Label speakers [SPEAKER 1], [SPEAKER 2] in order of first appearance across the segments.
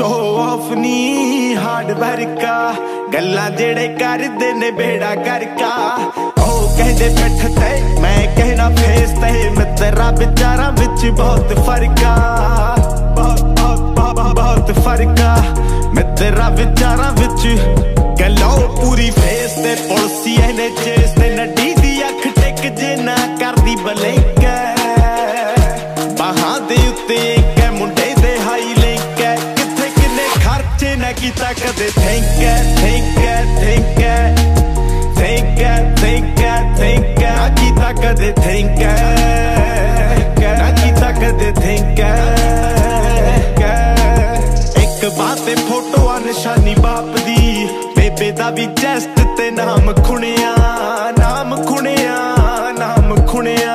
[SPEAKER 1] Of ਨੀ hard ਵਰਕਾ ਗੱਲਾਂ ਜਿਹੜੇ ਕਰਦੇ ਨੇ ਬੇੜਾ ਕਰਕਾ। ਉਹ ਕਹਿੰਦੇ ਪਿੱਠ ਤੇ, ਮੈਂ ਕਹਿਣਾ ਫੇਸ ਤੇ। ਮਿੱਤਰਾ ਵਿਚਾਰਾਂ ਵਿੱਚ ਬਹੁਤ ਫਰਕਾ ਬਹੁਤ ਬਹੁਤ ਬਹੁਤ ਫਰਕਾ ਮਿੱਤਰਾ ਵਿਚਾਰਾਂ ਵਿੱਚ, ਗੱਲਾਂ ਪੂਰੀ ਫੇਸ ਤੇ ਪੁਲਸੀ ਇਹਨੇ ਚੇਸ ਨਾ ਕੀਤਾ ਕਦੇ thank thank thank thank thank thank ਆ ਕੀਤਾ ਕਦੇ ਥੈਂਕ ਨਾ ਕੀਤਾ ਕਦੇ ਥੈਂਕ ਇੱਕ ਬਾਤ ਤੇ ਫੋਟੋ ਆ ਨਿਸ਼ਾਨੀ ਬਾਪ ਦੀ। ਬੇਬੇ ਦਾ ਵੀ ਜੈਸਟ ਤੇ ਨਾਮ ਖੁਣਿਆ ਨਾਮ ਖੁਣਿਆ ਨਾਮ ਖੁਣਿਆ।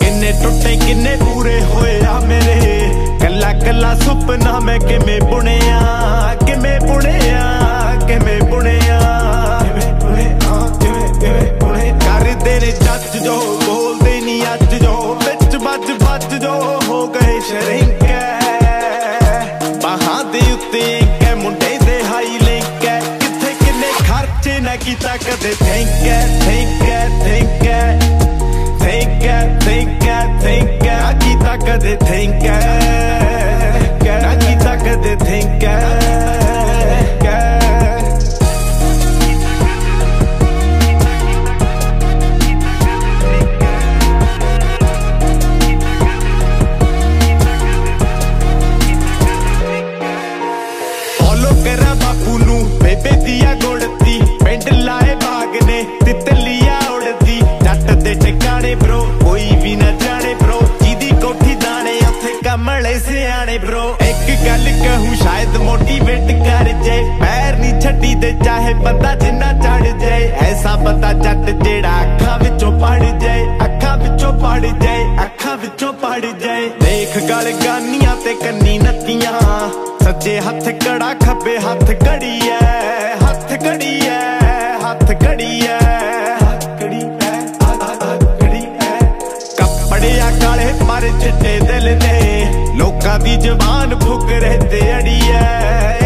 [SPEAKER 1] ਕਿੰਨੇ ਟੁੱਟੇ, ਕਿੰਨੇ ਪੂਰੇ ਹੋਏ ਆ ਮੇਰੇ। ਕੱਲਾ ਕੱਲਾ ਸੁਪਨਾ ਮੈਂ ਕਿਵੇਂ ਬੁਣਿਆ ਕਿਵੇਂ ਬੁਣਿਆ ਕਿਵੇਂ ਬੁਣਿਆ। ਕਿਵੇਂ ਬੁਣਿਆ ਕਿਵੇਂ ਕਿਵੇਂ ਬੁਣਿਆ ਕਰਦੇ ਨੇ ਜੱਜ ਜੋ, ਬੋਲਦੇ ਨਹੀਂ ਅੱਜ ਜੋ, ਵਿੱਚ ਵੱਜ ਵੱਜ ਜੋ, ਹੋ ਗਏ ਸ਼ਰਿੰਕ ਬਾਹਾਂ ਦੇ ਉੱਤੇ ਇੱਕ ਮੁੰਡੇ ਦੇ ਹਾਈ ਲਿੰਕ ਹੈ ਕਿੱਥੇ ਕਿੰਨੇ ਖਰਚੇ ਨਾ ਕੀਤਾ ਕਦੇ thank thank thank thank thank thank ਆ ਕੀਤਾ ਕਦੇ ਥੈਂਕ ਨਾ ਕੀਤਾ ਕਦੇ ਸ਼ਾਇਦ ਮੋਟੀਵੇਟ ਕਰ ਜੇ। ਪੈਰ ਨਹੀਂ ਛੱਡੀ ਤੇ ਚਾਹੇ ਬੰਦਾ ਜਿੰਨਾ ਚੜ ਜਾਏ ਐਸਾ ਬੰਦਾ ਜੱਟ ਜਿਹੜਾ ਅੱਖਾਂ ਵਿੱਚੋਂ ਪੜ ਜਾਏ ਅੱਖਾਂ ਵਿੱਚੋਂ ਪੜ ਜਾਏ ਅੱਖਾਂ ਵਿੱਚੋਂ ਪੜ ਜਾਏ ਦੇਖ ਗਲ ਗਾਨੀਆਂ ਤੇ ਕੰਨੀ ਨੱਤੀਆਂ। ਸੱਜੇ ਹੱਥ ਕੜਾ, ਖੱਬੇ ਹੱਥ ਘੜੀ ਐ ਹੱਥ ਘੜੀ ਐ ਹੱਥ ਘੜੀ ਐ ਘੜੀ ਘੜੀ ਐ ਕੱਪੜਿਆ ਕਾਲੇ ਪਰ ਚਿੱਟੇ ਕਾਦੀ ਨੇ ਲੋਕਾਂ ਦੀ ਜ਼ਬਾਨ ਫੁਕਰੇ ਤੇ ਅੜੀ ਐ